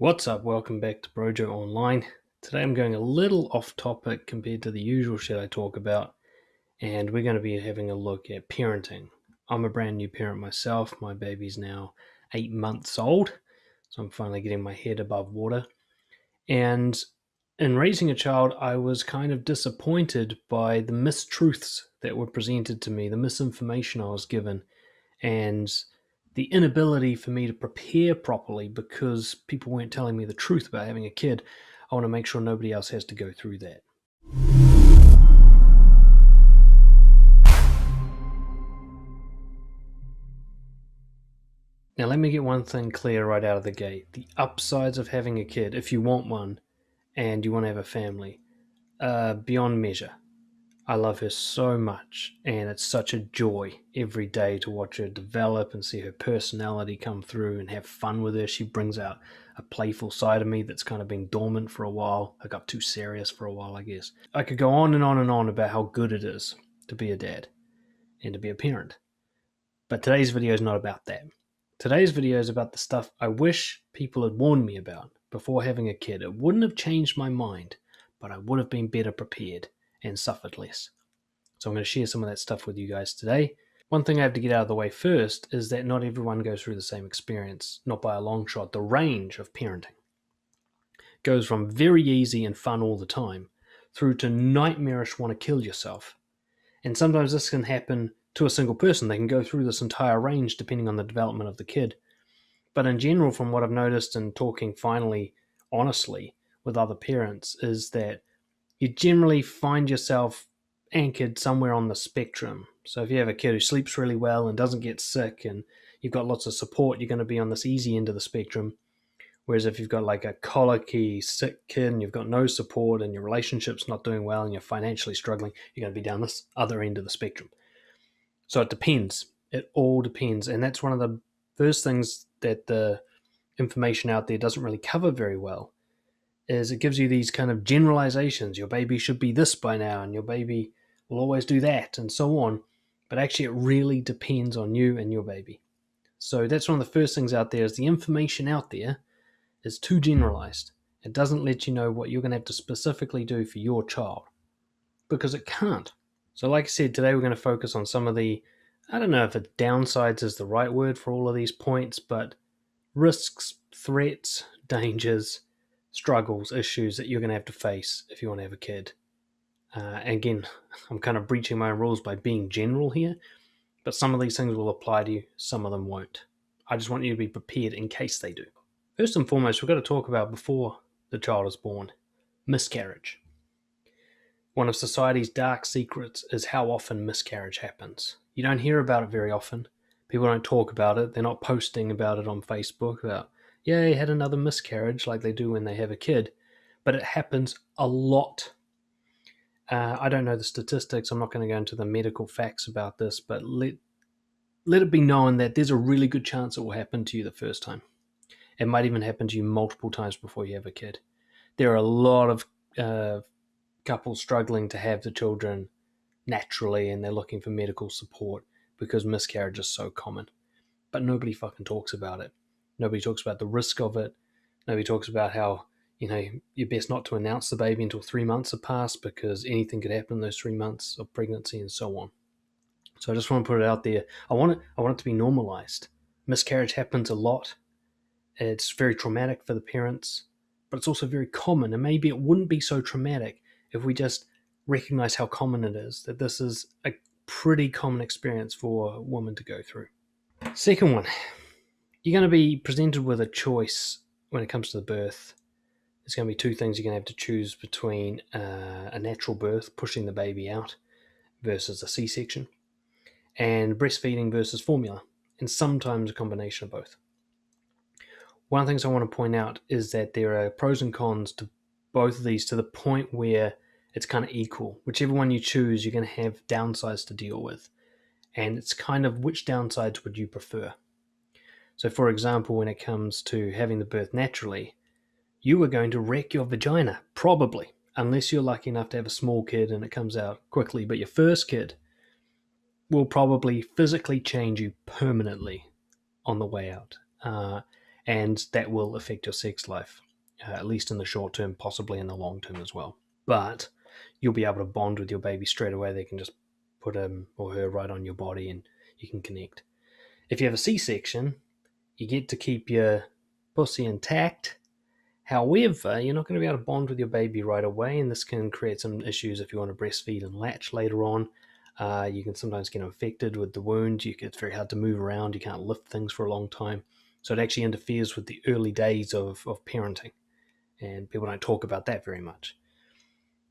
What's up? Welcome back to Brojo Online. Today I'm going a little off topic compared to the usual shit I talk about, and we're going to be having a look at parenting. I'm a brand new parent myself. My baby's now eight months old, so I'm finally getting my head above water. And in raising a child, I was kind of disappointed by the mistruths that were presented to me, the misinformation I was given, and the inability for me to prepare properly because people weren't telling me the truth about having a kid. I want to make sure nobody else has to go through that. Now, let me get one thing clear right out of the gate. The upsides of having a kid, if you want one and you want to have a family, are beyond measure. I love her so much, and it's such a joy every day to watch her develop and see her personality come through and have fun with her. She brings out a playful side of me that's kind of been dormant for a while. I got too serious for a while, I guess. I could go on and on and on about how good it is to be a dad and to be a parent. But today's video is not about that. Today's video is about the stuff I wish people had warned me about before having a kid. It wouldn't have changed my mind, but I would have been better prepared and suffered less. So I'm going to share some of that stuff with you guys today. One thing I have to get out of the way first is that not everyone goes through the same experience, not by a long shot. The range of parenting goes from very easy and fun all the time through to nightmarish want to kill yourself. And sometimes this can happen to a single person. They can go through this entire range depending on the development of the kid. But in general, from what I've noticed and talking finally honestly with other parents, is that you generally find yourself anchored somewhere on the spectrum. So if you have a kid who sleeps really well and doesn't get sick and you've got lots of support, you're going to be on this easy end of the spectrum. Whereas if you've got like a colicky, sick kid and you've got no support and your relationship's not doing well and you're financially struggling, you're going to be down this other end of the spectrum. So it depends. It all depends. And that's one of the first things that the information out there doesn't really cover very well is it gives you these kind of generalizations. Your baby should be this by now, and your baby will always do that, and so on. But actually, it really depends on you and your baby. So that's one of the first things out there is the information out there is too generalized. It doesn't let you know what you're going to have to specifically do for your child because it can't. So, like I said, today we're going to focus on some of the, I don't know if it downsides is the right word for all of these points, but risks, threats, dangers, struggles, issues that you're going to have to face if you want to have a kid. Uh, again, I'm kind of breaching my own rules by being general here, but some of these things will apply to you, some of them won't. I just want you to be prepared in case they do. First and foremost, we've got to talk about before the child is born miscarriage. One of society's dark secrets is how often miscarriage happens. You don't hear about it very often. People don't talk about it. They're not posting about it on Facebook about yeah, he had another miscarriage like they do when they have a kid, but it happens a lot. Uh, I don't know the statistics. I'm not going to go into the medical facts about this, but let let it be known that there's a really good chance it will happen to you the first time. It might even happen to you multiple times before you have a kid. There are a lot of uh, couples struggling to have the children naturally, and they're looking for medical support because miscarriage is so common. But nobody fucking talks about it. Nobody talks about the risk of it. Nobody talks about how, you know, you're best not to announce the baby until three months have passed because anything could happen in those three months of pregnancy and so on. So I just want to put it out there. I want it, I want it to be normalized. Miscarriage happens a lot. It's very traumatic for the parents, but it's also very common. And maybe it wouldn't be so traumatic if we just recognize how common it is, that this is a pretty common experience for a woman to go through. Second one, you're going to be presented with a choice when it comes to the birth. There's going to be two things you're going to have to choose between uh, a natural birth, pushing the baby out, versus a C section, and breastfeeding versus formula, and sometimes a combination of both. One of the things I want to point out is that there are pros and cons to both of these to the point where it's kind of equal. Whichever one you choose, you're going to have downsides to deal with. And it's kind of which downsides would you prefer? So, for example, when it comes to having the birth naturally, you are going to wreck your vagina, probably, unless you're lucky enough to have a small kid and it comes out quickly. But your first kid will probably physically change you permanently on the way out. Uh, and that will affect your sex life, uh, at least in the short term, possibly in the long term as well. But you'll be able to bond with your baby straight away. They can just put him or her right on your body and you can connect. If you have a C section, you get to keep your pussy intact. However, you're not going to be able to bond with your baby right away, and this can create some issues if you want to breastfeed and latch later on. Uh, you can sometimes get infected with the wound. You, it's very hard to move around. You can't lift things for a long time. So it actually interferes with the early days of, of parenting. And people don't talk about that very much.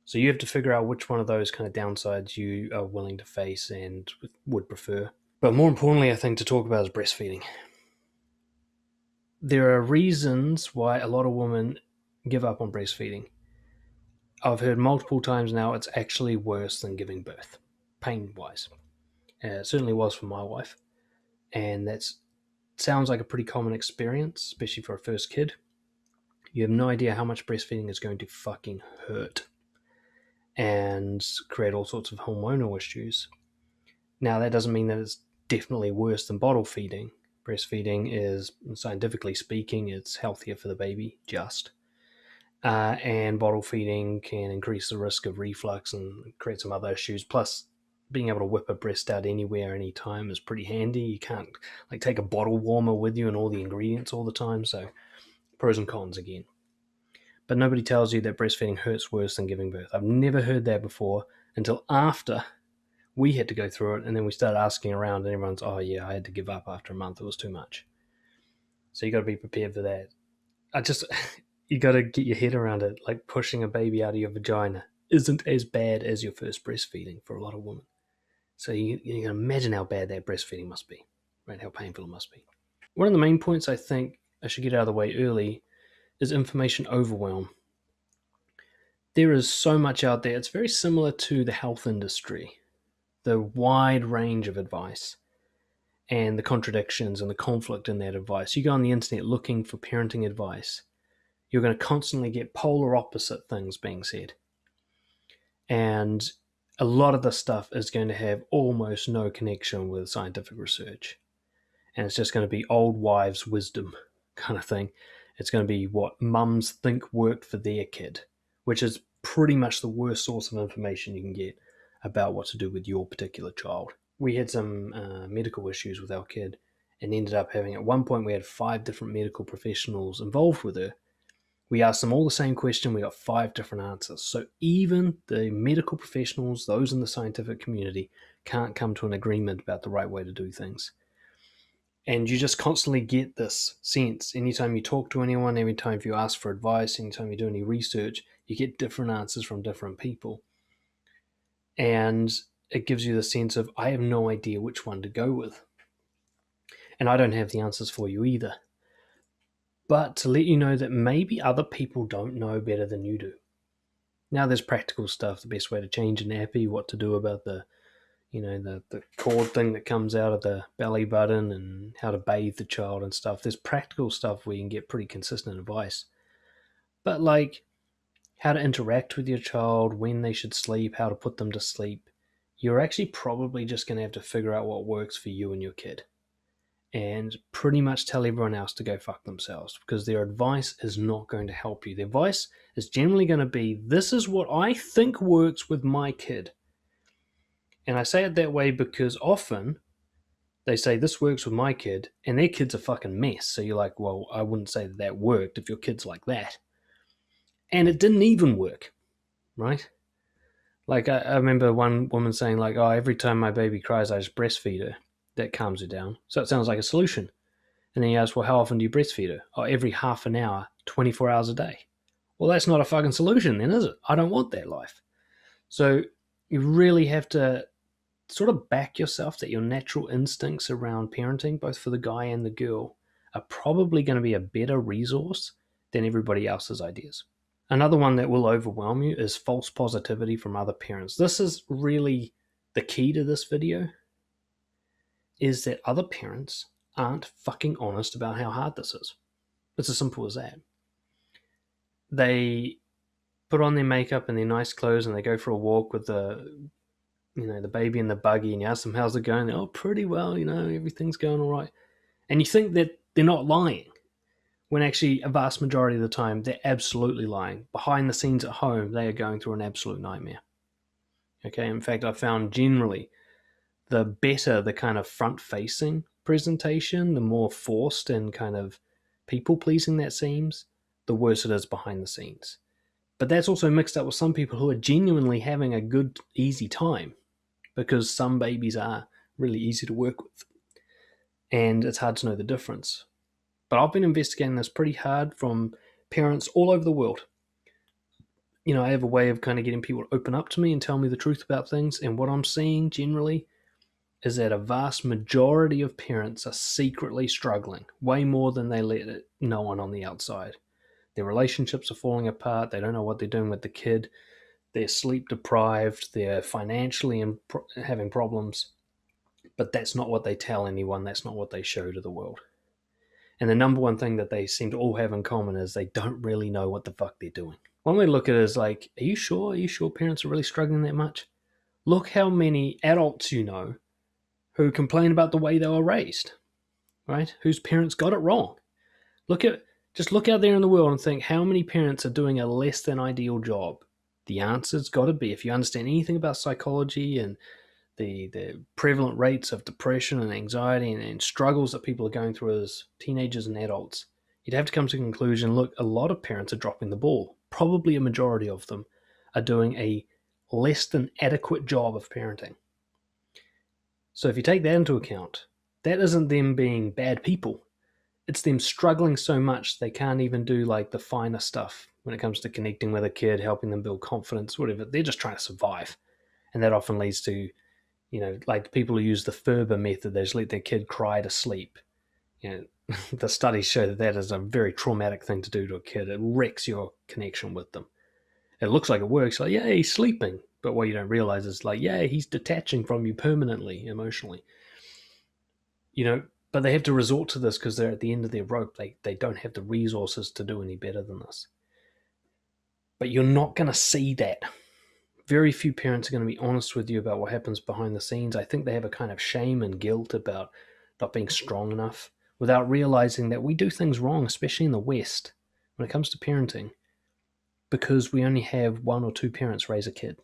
So you have to figure out which one of those kind of downsides you are willing to face and would prefer. But more importantly, I think to talk about is breastfeeding. There are reasons why a lot of women give up on breastfeeding. I've heard multiple times now it's actually worse than giving birth, pain wise. Uh, it certainly was for my wife. And that sounds like a pretty common experience, especially for a first kid. You have no idea how much breastfeeding is going to fucking hurt and create all sorts of hormonal issues. Now, that doesn't mean that it's definitely worse than bottle feeding. Breastfeeding is, scientifically speaking, it's healthier for the baby, just. Uh, and bottle feeding can increase the risk of reflux and create some other issues. Plus, being able to whip a breast out anywhere, anytime is pretty handy. You can't like take a bottle warmer with you and all the ingredients all the time. So, pros and cons again but nobody tells you that breastfeeding hurts worse than giving birth. I've never heard that before until after we had to go through it, and then we started asking around, and everyone's, oh yeah, I had to give up after a month. It was too much. So you got to be prepared for that. I just, you got to get your head around it. Like pushing a baby out of your vagina isn't as bad as your first breastfeeding for a lot of women. So you, you can imagine how bad that breastfeeding must be, right? How painful it must be. One of the main points I think I should get out of the way early is information overwhelm. There is so much out there. It's very similar to the health industry, the wide range of advice and the contradictions and the conflict in that advice. You go on the internet looking for parenting advice, you're going to constantly get polar opposite things being said. And a lot of the stuff is going to have almost no connection with scientific research. And it's just going to be old wives' wisdom kind of thing. It's going to be what mums think worked for their kid, which is pretty much the worst source of information you can get about what to do with your particular child. We had some uh, medical issues with our kid and ended up having, at one point, we had five different medical professionals involved with her. We asked them all the same question, we got five different answers. So even the medical professionals, those in the scientific community, can't come to an agreement about the right way to do things and you just constantly get this sense anytime you talk to anyone every time you ask for advice anytime you do any research you get different answers from different people and it gives you the sense of i have no idea which one to go with and i don't have the answers for you either but to let you know that maybe other people don't know better than you do now there's practical stuff the best way to change an nappy what to do about the you know, the, the cord thing that comes out of the belly button and how to bathe the child and stuff. There's practical stuff where you can get pretty consistent advice. But like how to interact with your child, when they should sleep, how to put them to sleep, you're actually probably just going to have to figure out what works for you and your kid. And pretty much tell everyone else to go fuck themselves because their advice is not going to help you. Their advice is generally going to be this is what I think works with my kid and I say it that way because often they say this works with my kid, and their kid's a fucking mess. So you're like, well, I wouldn't say that that worked if your kid's like that. And it didn't even work, right? Like I, I remember one woman saying, like, oh, every time my baby cries, I just breastfeed her. That calms her down. So it sounds like a solution. And then you ask, well, how often do you breastfeed her? Oh, every half an hour, 24 hours a day. Well, that's not a fucking solution, then, is it? I don't want that life. So you really have to sort of back yourself that your natural instincts around parenting, both for the guy and the girl, are probably going to be a better resource than everybody else's ideas. Another one that will overwhelm you is false positivity from other parents. This is really the key to this video is that other parents aren't fucking honest about how hard this is. It's as simple as that. They put on their makeup and their nice clothes and they go for a walk with the you know, the baby in the buggy and you ask them, how's it going? They're, oh, pretty well, you know, everything's going all right. And you think that they're not lying. When actually a vast majority of the time they're absolutely lying. Behind the scenes at home, they are going through an absolute nightmare. Okay, in fact, I found generally the better the kind of front facing presentation, the more forced and kind of people pleasing that seems, the worse it is behind the scenes. But that's also mixed up with some people who are genuinely having a good, easy time because some babies are really easy to work with. And it's hard to know the difference. But I've been investigating this pretty hard from parents all over the world. You know, I have a way of kind of getting people to open up to me and tell me the truth about things. And what I'm seeing generally is that a vast majority of parents are secretly struggling, way more than they let it no one on the outside. Their relationships are falling apart. They don't know what they're doing with the kid. They're sleep deprived. They're financially and having problems. But that's not what they tell anyone. That's not what they show to the world. And the number one thing that they seem to all have in common is they don't really know what the fuck they're doing. One way to look at it is like, are you sure? Are you sure parents are really struggling that much? Look how many adults you know who complain about the way they were raised, right? Whose parents got it wrong. Look at just look out there in the world and think how many parents are doing a less than ideal job. The answer's got to be if you understand anything about psychology and the the prevalent rates of depression and anxiety and, and struggles that people are going through as teenagers and adults, you'd have to come to the conclusion look, a lot of parents are dropping the ball. Probably a majority of them are doing a less than adequate job of parenting. So if you take that into account, that isn't them being bad people. It's them struggling so much they can't even do like the finer stuff when it comes to connecting with a kid, helping them build confidence, whatever. They're just trying to survive. And that often leads to, you know, like people who use the Ferber method, they just let their kid cry to sleep. You know, the studies show that that is a very traumatic thing to do to a kid. It wrecks your connection with them. It looks like it works, like, yeah, he's sleeping. But what you don't realize is like, yeah, he's detaching from you permanently, emotionally. You know, but they have to resort to this because they're at the end of their rope. They they don't have the resources to do any better than this. But you're not going to see that. Very few parents are going to be honest with you about what happens behind the scenes. I think they have a kind of shame and guilt about not being mm-hmm. strong enough without realizing that we do things wrong, especially in the West, when it comes to parenting, because we only have one or two parents raise a kid.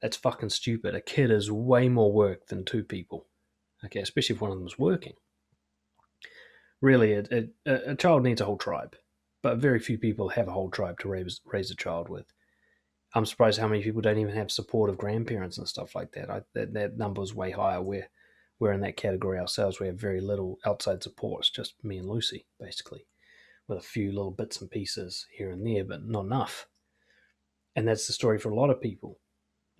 That's fucking stupid. A kid is way more work than two people. Okay, especially if one of them is working. Really, it, it, a child needs a whole tribe, but very few people have a whole tribe to raise, raise a child with. I'm surprised how many people don't even have supportive grandparents and stuff like that. I, that, that number is way higher. We're, we're in that category ourselves. We have very little outside support. It's just me and Lucy, basically, with a few little bits and pieces here and there, but not enough. And that's the story for a lot of people.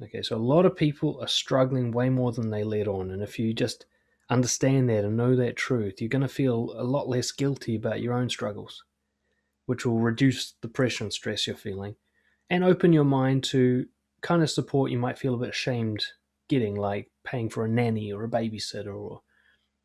Okay, so a lot of people are struggling way more than they let on. And if you just understand that and know that truth, you're going to feel a lot less guilty about your own struggles, which will reduce the pressure and stress you're feeling and open your mind to kind of support you might feel a bit ashamed getting, like paying for a nanny or a babysitter or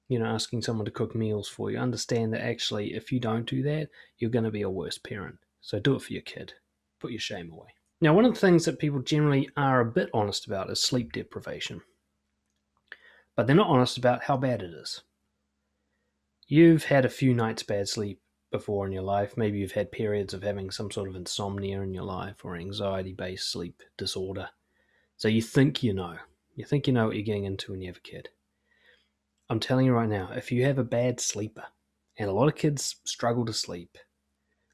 you know, asking someone to cook meals for you. Understand that actually, if you don't do that, you're going to be a worse parent. So do it for your kid. Put your shame away. Now, one of the things that people generally are a bit honest about is sleep deprivation, but they're not honest about how bad it is. You've had a few nights bad sleep before in your life. Maybe you've had periods of having some sort of insomnia in your life or anxiety based sleep disorder. So you think you know. You think you know what you're getting into when you have a kid. I'm telling you right now, if you have a bad sleeper, and a lot of kids struggle to sleep,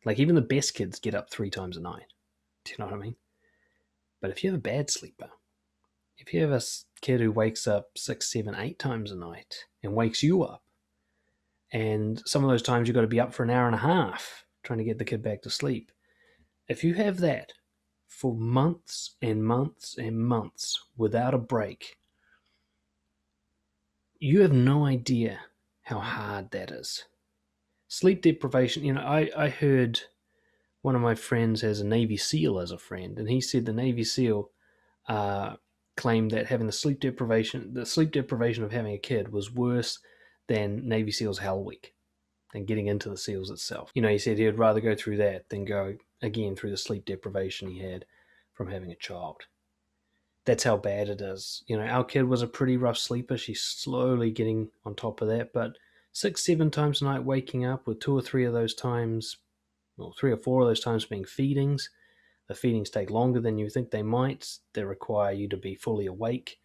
like even the best kids get up three times a night. Do you know what I mean? But if you have a bad sleeper, if you have a kid who wakes up six, seven, eight times a night and wakes you up, and some of those times you've got to be up for an hour and a half trying to get the kid back to sleep. If you have that for months and months and months without a break, you have no idea how hard that is. Sleep deprivation, you know, I, I heard one of my friends has a Navy SEAL as a friend, and he said the Navy SEAL uh, claimed that having the sleep deprivation, the sleep deprivation of having a kid, was worse than Navy SEALs Hell Week, than getting into the SEALs itself. You know, he said he would rather go through that than go again through the sleep deprivation he had from having a child. That's how bad it is. You know, our kid was a pretty rough sleeper. She's slowly getting on top of that, but six, seven times a night waking up, with two or three of those times, well, three or four of those times being feedings. The feedings take longer than you think they might. They require you to be fully awake.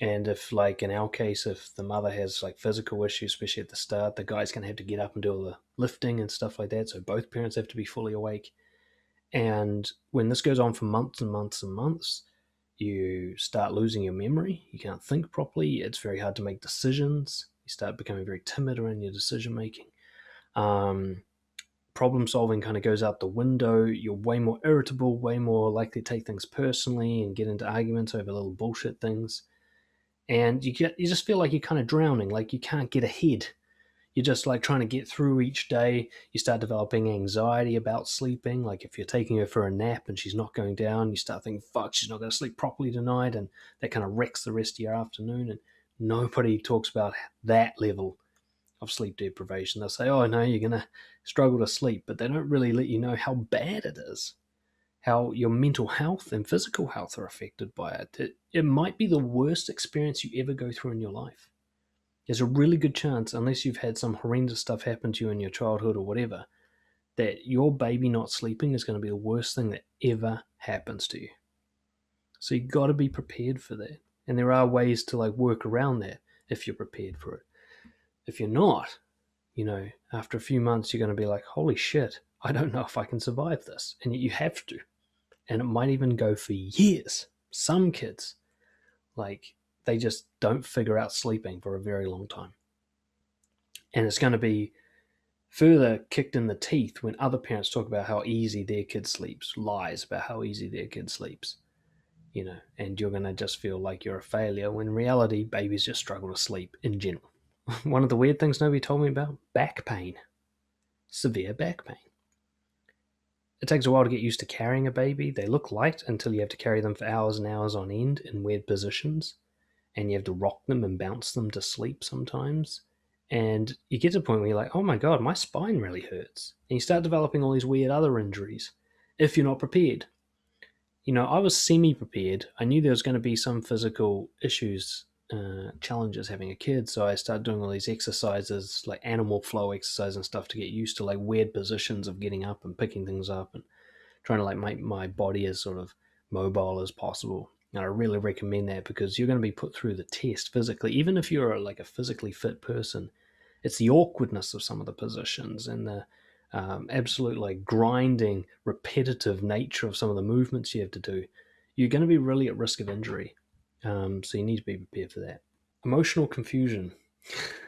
And if, like in our case, if the mother has like physical issues, especially at the start, the guy's going to have to get up and do all the lifting and stuff like that. So both parents have to be fully awake. And when this goes on for months and months and months, you start losing your memory. You can't think properly. It's very hard to make decisions. You start becoming very timid around your decision making. Um, problem solving kind of goes out the window. You're way more irritable, way more likely to take things personally and get into arguments over little bullshit things. And you get you just feel like you're kind of drowning, like you can't get ahead you're just like trying to get through each day. You start developing anxiety about sleeping. Like if you're taking her for a nap and she's not going down, you start thinking, fuck, she's not going to sleep properly tonight. And that kind of wrecks the rest of your afternoon. And nobody talks about that level of sleep deprivation. They'll say, oh, no, you're going to struggle to sleep. But they don't really let you know how bad it is, how your mental health and physical health are affected by it. It, it might be the worst experience you ever go through in your life there's a really good chance, unless you've had some horrendous stuff happen to you in your childhood or whatever, that your baby not sleeping is going to be the worst thing that ever happens to you. So you got to be prepared for that. And there are ways to like work around that if you're prepared for it. If you're not, you know, after a few months you're going to be like, "Holy shit, I don't know if I can survive this." And yet you have to. And it might even go for years. Some kids like they just don't figure out sleeping for a very long time. And it's going to be further kicked in the teeth when other parents talk about how easy their kid sleeps, lies about how easy their kid sleeps, you know, and you're going to just feel like you're a failure when reality, babies just struggle to sleep in general. One of the weird things nobody told me about back pain, severe back pain. It takes a while to get used to carrying a baby. They look light until you have to carry them for hours and hours on end in weird positions and you have to rock them and bounce them to sleep sometimes. And you get to a point where you're like, oh my God, my spine really hurts. And you start developing all these weird other injuries if you're not prepared. You know, I was semi prepared. I knew there was going to be some physical issues, uh, challenges having a kid. So I started doing all these exercises, like animal flow exercise and stuff to get used to like weird positions of getting up and picking things up and trying to like make my body as sort of mobile as possible. And I really recommend that because you're going to be put through the test physically. Even if you're like a physically fit person, it's the awkwardness of some of the positions and the um, absolute like grinding, repetitive nature of some of the movements you have to do. You're going to be really at risk of injury. Um, so you need to be prepared for that. Emotional confusion.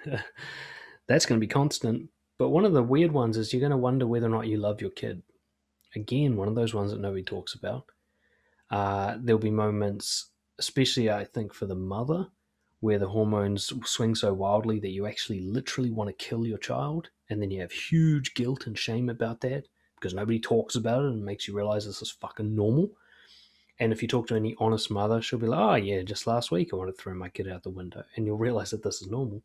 That's going to be constant. But one of the weird ones is you're going to wonder whether or not you love your kid. Again, one of those ones that nobody talks about. Uh, there'll be moments, especially I think for the mother, where the hormones swing so wildly that you actually literally want to kill your child, and then you have huge guilt and shame about that because nobody talks about it and makes you realize this is fucking normal. And if you talk to any honest mother, she'll be like, "Oh yeah, just last week I wanted to throw my kid out the window," and you'll realize that this is normal,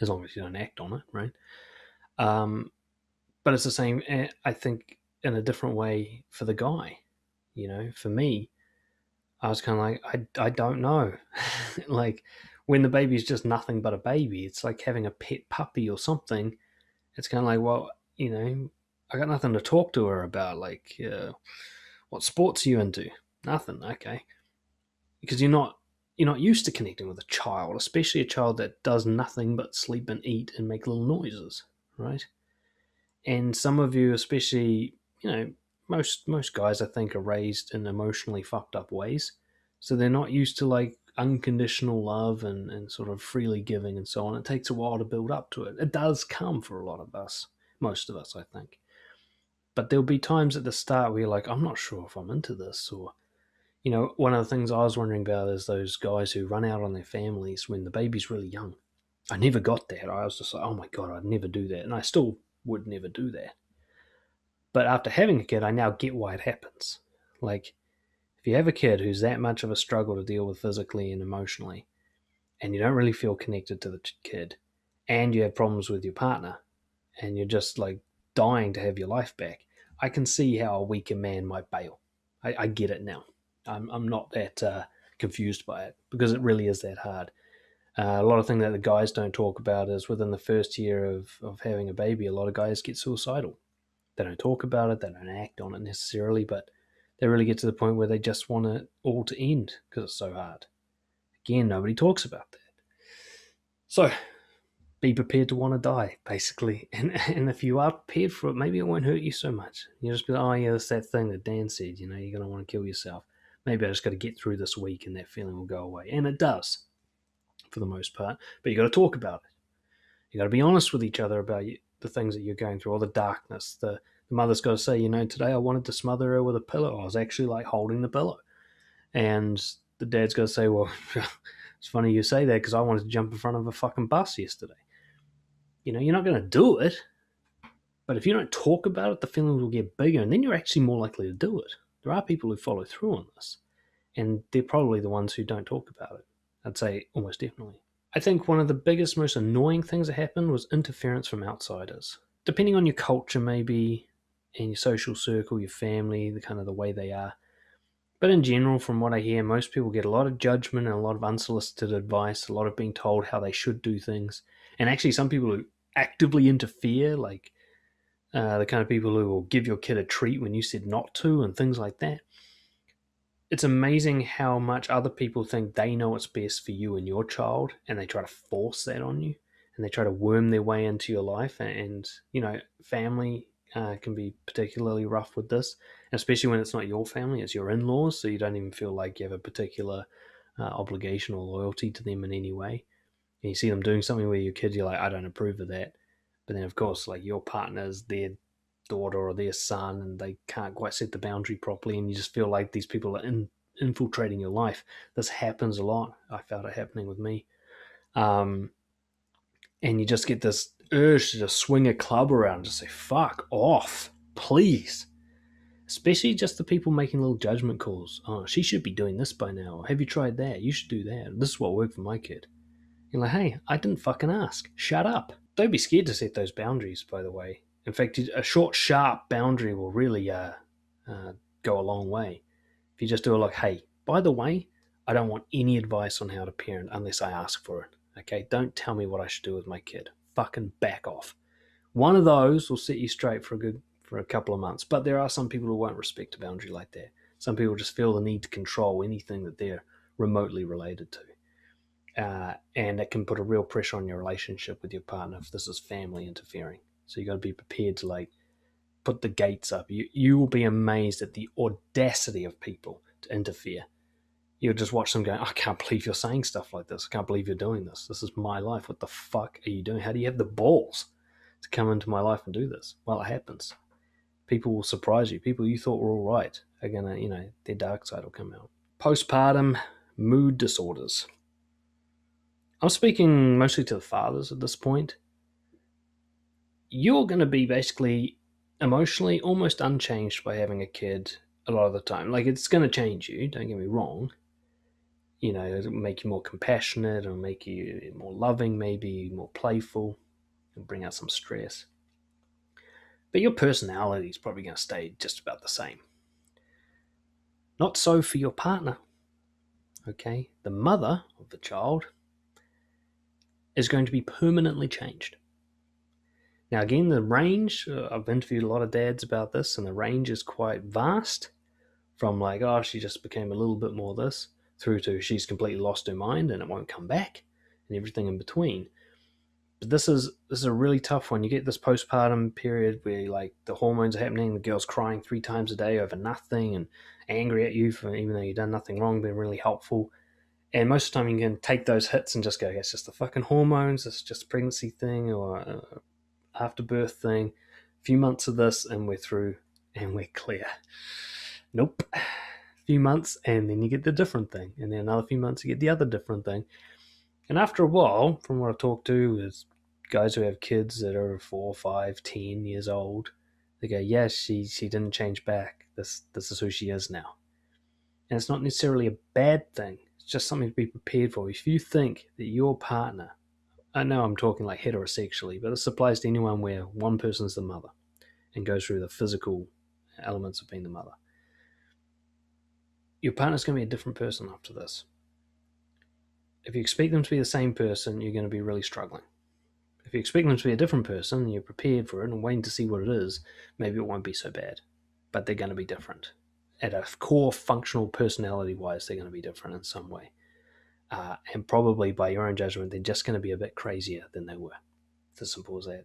as long as you don't act on it, right? Um, but it's the same. Eh, I think in a different way for the guy you know, for me, I was kind of like, I, I don't know. like when the baby's just nothing but a baby, it's like having a pet puppy or something. It's kind of like, well, you know, I got nothing to talk to her about. Like, uh, what sports are you into? Nothing. Okay, because you're not you're not used to connecting with a child, especially a child that does nothing but sleep and eat and make little noises, right? And some of you, especially you know most most guys I think are raised in emotionally fucked up ways, so they're not used to like unconditional love and, and sort of freely giving and so on. It takes a while to build up to it. It does come for a lot of us, most of us, I think. But there'll be times at the start where you're like, I'm not sure if I'm into this, or you know, one of the things I was wondering about is those guys who run out on their families when the baby's really young. I never got that. I was just like, oh my god, I'd never do that, and I still would never do that. But after having a kid, I now get why it happens. Like, if you have a kid who's that much of a struggle to deal with physically and emotionally, and you don't really feel connected to the kid, and you have problems with your partner, and you're just like dying to have your life back, I can see how a weaker man might bail. I, I get it now. I'm, I'm not that uh, confused by it because it really is that hard. Uh, a lot of things that the guys don't talk about is within the first year of, of having a baby, a lot of guys get suicidal. They don't talk about it, they don't act on it necessarily, but they really get to the point where they just want it all to end because it's so hard. Again, nobody talks about that. So, be prepared to want to die, basically. And and if you are prepared for it, maybe it won't hurt you so much. You'll just be like, oh yeah, that's that thing that Dan said. You know, you're gonna want to kill yourself. Maybe I just got to get through this week, and that feeling will go away. And it does, for the most part. But you got to talk about it. You got to be honest with each other about the things that you're going through, all the darkness. The the mother's got to say, you know, today I wanted to smother her with a pillow. I was actually like holding the pillow, and the dad's got to say, well. It's funny you say that because I wanted to jump in front of a fucking bus yesterday you know, you're not going to do it. But if you don't talk about it, the feelings will get bigger, and then you're actually more likely to do it. There are people who follow through on this, and they're probably the ones who don't talk about it. I'd say almost definitely. I think one of the biggest, most annoying things that happened was interference from outsiders. Depending on your culture, maybe, and your social circle, your family, the kind of the way they are. But in general, from what I hear, most people get a lot of judgment and a lot of unsolicited advice, a lot of being told how they should do things. And actually, some people who actively interfere, like uh, the kind of people who will give your kid a treat when you said not to, and things like that. It's amazing how much other people think they know what's best for you and your child, and they try to force that on you, and they try to worm their way into your life. And, you know, family uh, can be particularly rough with this, especially when it's not your family, it's your in laws, so you don't even feel like you have a particular uh, obligation or loyalty to them in any way and you see them doing something with your kid, you're like, I don't approve of that. But then, of course, like your partner's their daughter or their son, and they can't quite set the boundary properly, and you just feel like these people are in, infiltrating your life. This happens a lot. I felt it happening with me. Um, and you just get this urge to just swing a club around and just say, fuck off, please. Especially just the people making little judgment calls. Oh, she should be doing this by now. Have you tried that? You should do that. This is what worked for my kid. You're like, hey, I didn't fucking ask. Shut up. Don't be scared to set those boundaries, by the way. In fact, a short, sharp boundary will really uh, uh, go a long way. If you just do it like, hey, by the way, I don't want any advice on how to parent unless I ask for it. Okay, don't tell me what I should do with my kid. Fucking back off. One of those will set you straight for a good for a couple of months. But there are some people who won't respect a boundary like that. Some people just feel the need to control anything that they're remotely related to uh, and it can put a real pressure on your relationship with your partner if this is family interfering. So you got to be prepared to like put the gates up. You you will be amazed at the audacity of people to interfere. You'll just watch them go, I can't believe you're saying stuff like this. I can't believe you're doing this. This is my life. What the fuck are you doing? How do you have the balls to come into my life and do this? Well, it happens. People will surprise you. People you thought were all right are gonna, you know, their dark side will come out. Postpartum mood disorders. I'm speaking mostly to the fathers at this point. You're going to be basically emotionally almost unchanged by having a kid a lot of the time. Like, it's going to change you, don't get me wrong. You know, it'll make you more compassionate, it'll make you more loving, maybe more playful, and bring out some stress. But your personality is probably going to stay just about the same. Not so for your partner. Okay? The mother of the child is going to be permanently changed. Now, again, the range, uh, I've interviewed a lot of dads about this, and the range is quite vast from like, oh, she just became a little bit more this, through to she's completely lost her mind and it won't come back, and everything in between. But this is this is a really tough one. You get this postpartum period where like the hormones are happening, the girl's crying three times a day over nothing and angry at you for even though you've done nothing wrong, being really helpful. And most of the time, you can take those hits and just go, it's just the fucking hormones, it's just pregnancy thing or a afterbirth thing. A few months of this, and we're through and we're clear. Nope. A few months, and then you get the different thing. And then another few months, you get the other different thing. And after a while, from what I've talked to, is guys who have kids that are four, five, ten years old, they go, yes, she, she didn't change back. This, this is who she is now. And it's not necessarily a bad thing just something to be prepared for. If you think that your partner, I know I'm talking like heterosexually, but this applies to anyone where one person's the mother and goes through the physical elements of being the mother. Your partner's going to be a different person after this. If you expect them to be the same person, you're going to be really struggling. If you expect them to be a different person you're prepared for it and waiting to see what it is, maybe it won't be so bad. But they're going to be different. At a core functional personality wise, they're going to be different in some way. Uh, and probably by your own judgment, they're just going to be a bit crazier than they were. It's as simple as that.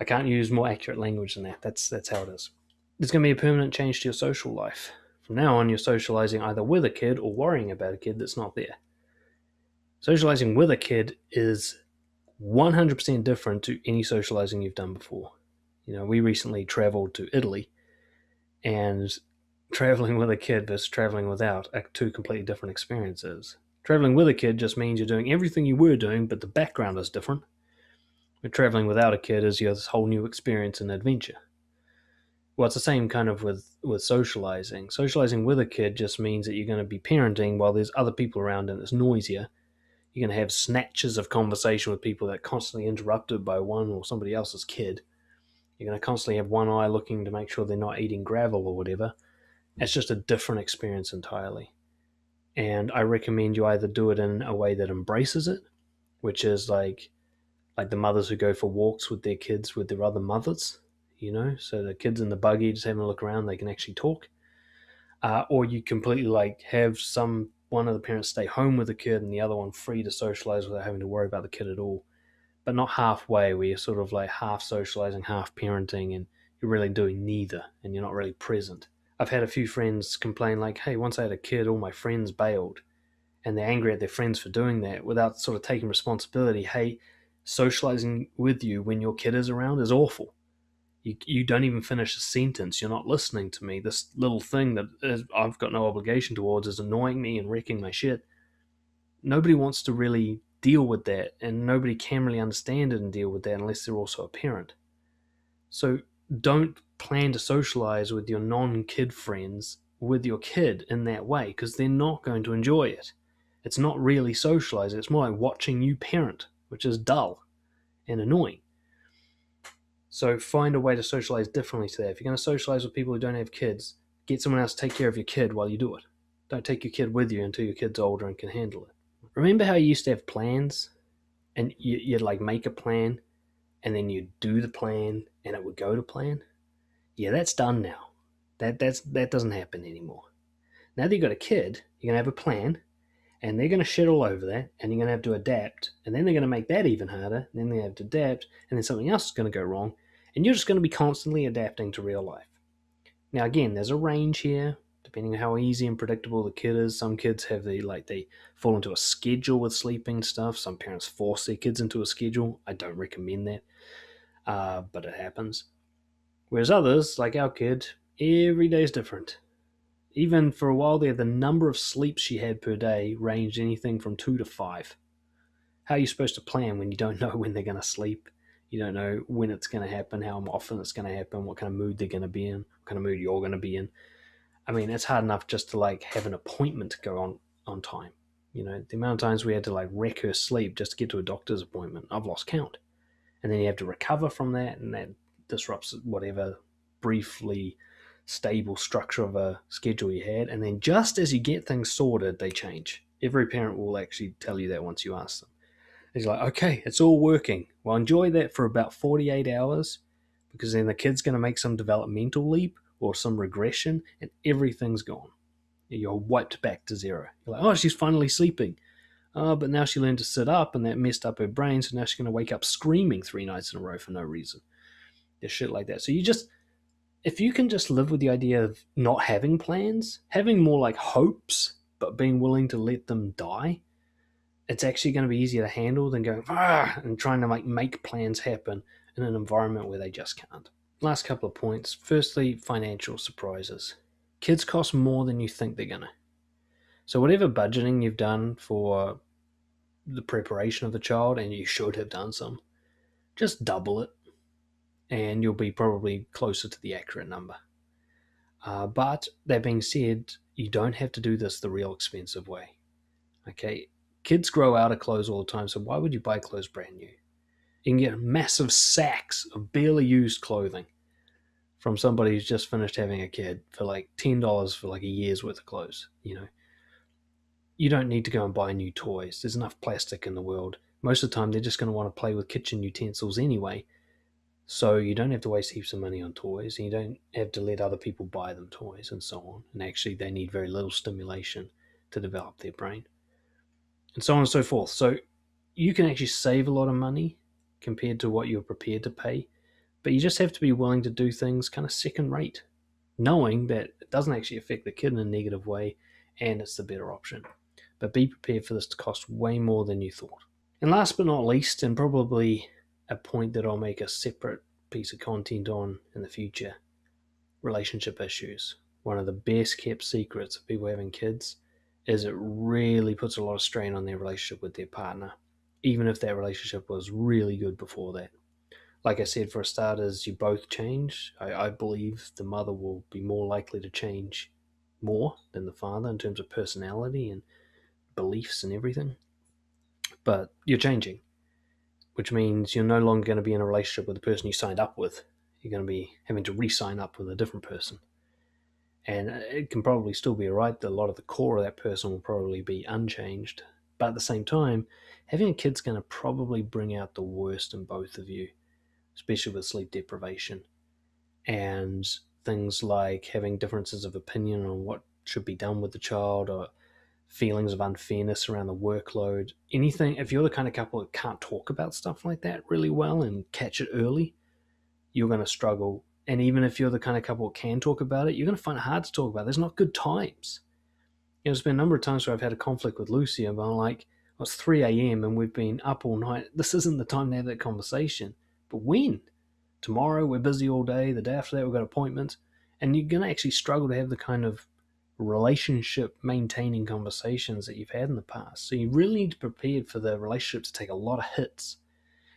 I can't use more accurate language than that. That's that's how it is. There's going to be a permanent change to your social life. From now on, you're socializing either with a kid or worrying about a kid that's not there. Socializing with a kid is 100% different to any socializing you've done before. You know, we recently traveled to Italy, and traveling with a kid versus traveling without are two completely different experiences. Traveling with a kid just means you're doing everything you were doing, but the background is different. But traveling without a kid is you have this whole new experience and adventure. Well, it's the same kind of with, with socializing. Socializing with a kid just means that you're going to be parenting while there's other people around and it's noisier. You're going to have snatches of conversation with people that are constantly interrupted by one or somebody else's kid. You're going to constantly have one eye looking to make sure they're not eating gravel or whatever. It's just a different experience entirely. And I recommend you either do it in a way that embraces it, which is like like the mothers who go for walks with their kids with their other mothers, you know, so the kids in the buggy just having a look around, they can actually talk. Uh, or you completely like have some one of the parents stay home with the kid and the other one free to socialize without having to worry about the kid at all. But not halfway where you're sort of like half socializing, half parenting, and you're really doing neither and you're not really present. I've had a few friends complain, like, hey, once I had a kid, all my friends bailed. And they're angry at their friends for doing that without sort of taking responsibility. Hey, socializing with you when your kid is around is awful. You, you don't even finish a sentence. You're not listening to me. This little thing that is, I've got no obligation towards is annoying me and wrecking my shit. Nobody wants to really deal with that, and nobody can really understand it and deal with that unless they're also a parent. So don't plan to socialize with your non kid friends with your kid in that way because they're not going to enjoy it. It's not really socializing, it's more like watching you parent, which is dull and annoying. So find a way to socialize differently to that. If you're going to socialize with people who don't have kids, get someone else to take care of your kid while you do it. Don't take your kid with you until your kid's older and can handle it. Remember how you used to have plans and you'd like make a plan and then you'd do the plan and it would go to plan? Yeah, that's done now. That that's that doesn't happen anymore. Now that you've got a kid, you're gonna have a plan, and they're gonna shit all over that, and you're gonna have to adapt, and then they're gonna make that even harder, and then they have to adapt, and then something else is gonna go wrong, and you're just gonna be constantly adapting to real life. Now again, there's a range here, depending on how easy and predictable the kid is. Some kids have the like they fall into a schedule with sleeping stuff. Some parents force their kids into a schedule. I don't recommend that, uh, but it happens. Whereas others, like our kid, every day is different. Even for a while there, the number of sleeps she had per day ranged anything from two to five. How are you supposed to plan when you don't know when they're going to sleep? You don't know when it's going to happen, how often it's going to happen, what kind of mood they're going to be in, what kind of mood you're going to be in. I mean, it's hard enough just to like have an appointment to go on on time. You know, the amount of times we had to like wreck her sleep just to get to a doctor's appointment, I've lost count. And then you have to recover from that, and that disrupts whatever briefly stable structure of a schedule you had. And then just as you get things sorted, they change. Every parent will actually tell you that once you ask them. He's like, okay, it's all working. Well, enjoy that for about 48 hours because then the kid's going to make some developmental leap or some regression and everything's gone. You're wiped back to zero. You're like, oh, she's finally sleeping. Oh, but now she learned to sit up and that messed up her brain, so now she's going to wake up screaming three nights in a row for no reason. There's shit like that. So you just, if you can just live with the idea of not having plans, having more like hopes, but being willing to let them die, it's actually going to be easier to handle than going ah, and trying to like make plans happen in an environment where they just can't. Last couple of points. Firstly, financial surprises. Kids cost more than you think they're going to. So, whatever budgeting you've done for the preparation of the child, and you should have done some, just double it and you'll be probably closer to the accurate number. Uh, but that being said, you don't have to do this the real expensive way. Okay, kids grow out of clothes all the time, so why would you buy clothes brand new? You can get massive sacks of barely used clothing from somebody who's just finished having a kid for like ten dollars for like a year's worth of clothes. You know, you don't need to go and buy new toys. There's enough plastic in the world. Most of the time, they're just going to want to play with kitchen utensils anyway. So you don't have to waste heaps of money on toys, and you don't have to let other people buy them toys and so on. And actually, they need very little stimulation to develop their brain, and so on and so forth. So you can actually save a lot of money compared to what you're prepared to pay, but you just have to be willing to do things kind of second rate, knowing that it doesn't actually affect the kid in a negative way, and it's the better option but be prepared for this to cost way more than you thought. And last but not least, and probably a point that I'll make a separate piece of content on in the future relationship issues. One of the best kept secrets of people having kids is it really puts a lot of strain on their relationship with their partner, even if that relationship was really good before that. Like I said, for starters, you both change. I, I believe the mother will be more likely to change more than the father in terms of personality and beliefs and everything. But you're changing, which means you're no longer going to be in a relationship with the person you signed up with. You're going to be having to re sign up with a different person. And it can probably still be right that a lot of the core of that person will probably be unchanged. But at the same time, having a kid's going to probably bring out the worst in both of you, especially with sleep deprivation and things like having differences of opinion on what should be done with the child or feelings of unfairness around the workload, anything, if you're the kind of couple that can't talk about stuff like that really well and catch it early, you're going to struggle. And even if you're the kind of couple that can talk about it, you're going to find it hard to talk about. There's not good times. You know, there's been a number of times where I've had a conflict with Lucy, and I'm like, well, it's 3 a.m. and we've been up all night. This isn't the time to have that conversation. But when? Tomorrow we're busy all day. The day after that we've got appointments. And you're going to actually struggle to have the kind of relationship maintaining conversations that you've had in the past. So you really need to prepare for the relationship to take a lot of hits.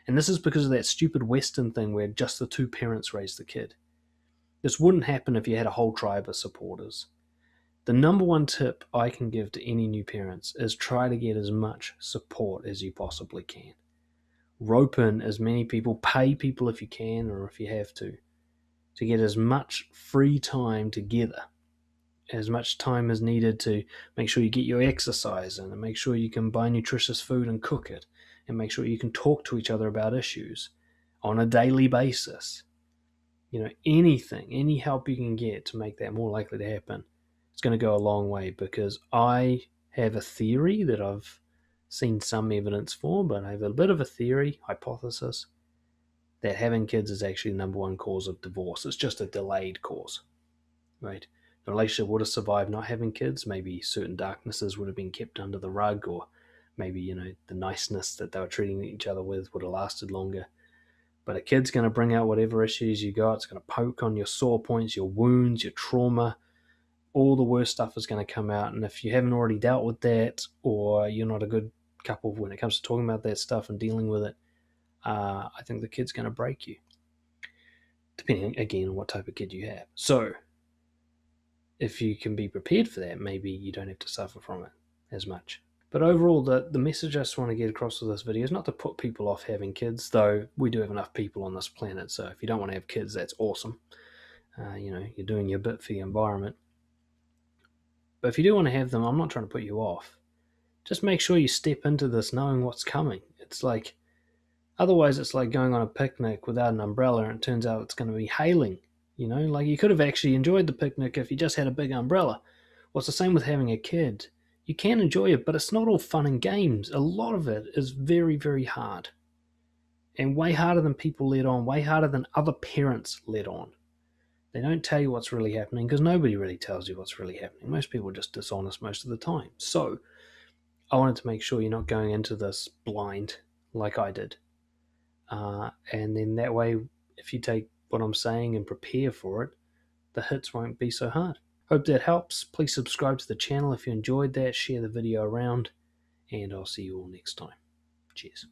And this is because of that stupid Western thing where just the two parents raise the kid. This wouldn't happen if you had a whole tribe of supporters. The number one tip I can give to any new parents is try to get as much support as you possibly can. Rope in as many people, pay people if you can or if you have to, to get as much free time together as much time as needed to make sure you get your exercise in and make sure you can buy nutritious food and cook it and make sure you can talk to each other about issues on a daily basis. You know, anything, any help you can get to make that more likely to happen, it's going to go a long way because I have a theory that I've seen some evidence for, but I have a bit of a theory, hypothesis, that having kids is actually the number one cause of divorce. It's just a delayed cause, right? The relationship would have survived not having kids. Maybe certain darknesses would have been kept under the rug, or maybe, you know, the niceness that they were treating each other with would have lasted longer. But a kid's going to bring out whatever issues you got. It's going to poke on your sore points, your wounds, your trauma. All the worst stuff is going to come out. And if you haven't already dealt with that, or you're not a good couple when it comes to talking about that stuff and dealing with it, uh, I think the kid's going to break you. Depending, again, on what type of kid you have. So, if you can be prepared for that, maybe you don't have to suffer from it as much. But overall, the, the message I just want to get across with this video is not to put people off having kids, though we do have enough people on this planet. So if you don't want to have kids, that's awesome. Uh, you know, you're doing your bit for the environment. But if you do want to have them, I'm not trying to put you off. Just make sure you step into this knowing what's coming. It's like, otherwise, it's like going on a picnic without an umbrella and it turns out it's going to be hailing you know, like you could have actually enjoyed the picnic if you just had a big umbrella. Well, it's the same with having a kid. You can enjoy it, but it's not all fun and games. A lot of it is very, very hard. And way harder than people let on, way harder than other parents let on. They don't tell you what's really happening because nobody really tells you what's really happening. Most people are just dishonest most of the time. So, I wanted to make sure you're not going into this blind like I did. Uh, and then that way, if you take what I'm saying and prepare for it, the hits won't be so hard. Hope that helps. Please subscribe to the channel if you enjoyed that, share the video around, and I'll see you all next time. Cheers.